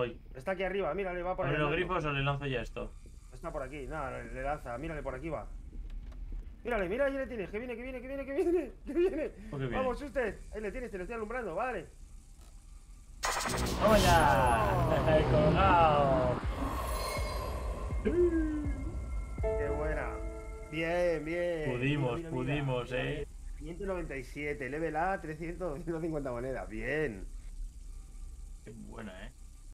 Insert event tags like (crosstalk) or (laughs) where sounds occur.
Voy. Está aquí arriba, mírale, va por ahí. Los grifos o le lanzo ya esto? Está por aquí, nada, le lanza, mírale por aquí va. Mírale, mira, ahí le tienes, que viene, que viene, que viene, que viene, (laughs) que viene. Oh, Vamos, usted, ahí le tienes, te lo estoy alumbrando, vale. ¡Vamos ya! ¡Colgado! Qué buena. Bien, bien. Pudimos, Mira, mira, mira. pudimos, eh. 597, level A, 300, 150 monedas, bien. Qué buena, eh.